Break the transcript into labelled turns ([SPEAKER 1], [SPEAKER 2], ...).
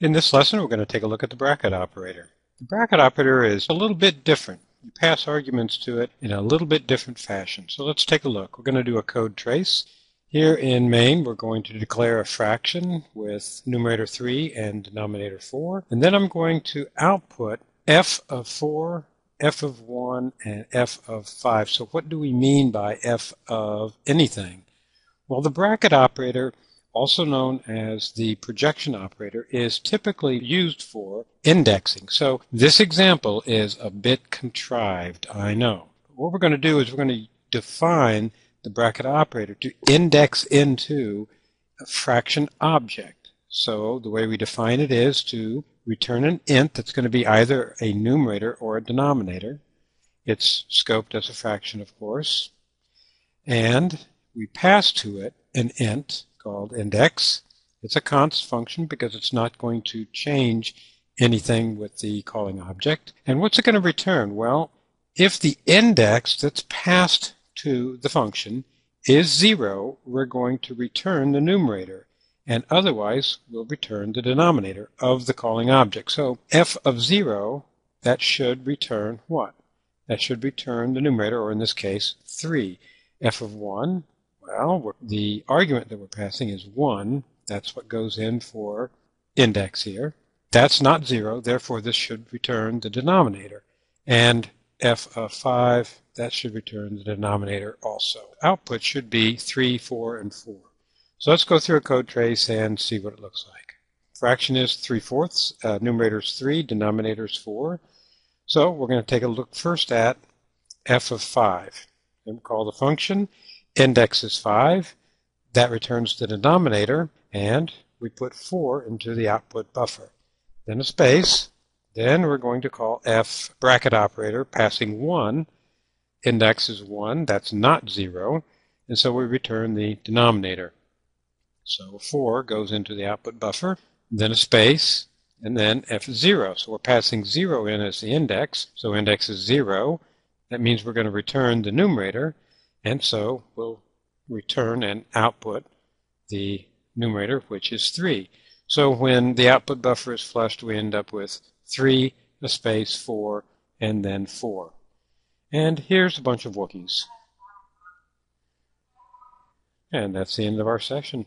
[SPEAKER 1] In this lesson, we're going to take a look at the bracket operator. The bracket operator is a little bit different. You pass arguments to it in a little bit different fashion. So let's take a look. We're going to do a code trace. Here in main, we're going to declare a fraction with numerator 3 and denominator 4. And then I'm going to output f of 4, f of 1, and f of 5. So what do we mean by f of anything? Well, the bracket operator also known as the projection operator, is typically used for indexing. So this example is a bit contrived, I know. What we're going to do is we're going to define the bracket operator to index into a fraction object. So the way we define it is to return an int that's going to be either a numerator or a denominator. It's scoped as a fraction, of course. And we pass to it an int called index. It's a const function because it's not going to change anything with the calling object. And what's it going to return? Well, if the index that's passed to the function is zero, we're going to return the numerator. And otherwise, we'll return the denominator of the calling object. So f of zero, that should return what? That should return the numerator, or in this case, 3. f of 1, well, the argument that we're passing is 1. That's what goes in for index here. That's not 0, therefore this should return the denominator. And f of 5, that should return the denominator also. Output should be 3, 4, and 4. So let's go through a code trace and see what it looks like. Fraction is 3 fourths, uh, numerator is 3, denominator is 4. So we're going to take a look first at f of 5. And call the function index is 5. That returns the denominator, and we put 4 into the output buffer. Then a space. Then we're going to call f bracket operator passing 1. Index is 1. That's not 0. And so we return the denominator. So 4 goes into the output buffer, then a space, and then f0. So we're passing 0 in as the index. So index is 0. That means we're going to return the numerator. And so we'll return and output the numerator, which is 3. So when the output buffer is flushed, we end up with 3, a space, 4, and then 4. And here's a bunch of Wookiees. And that's the end of our session.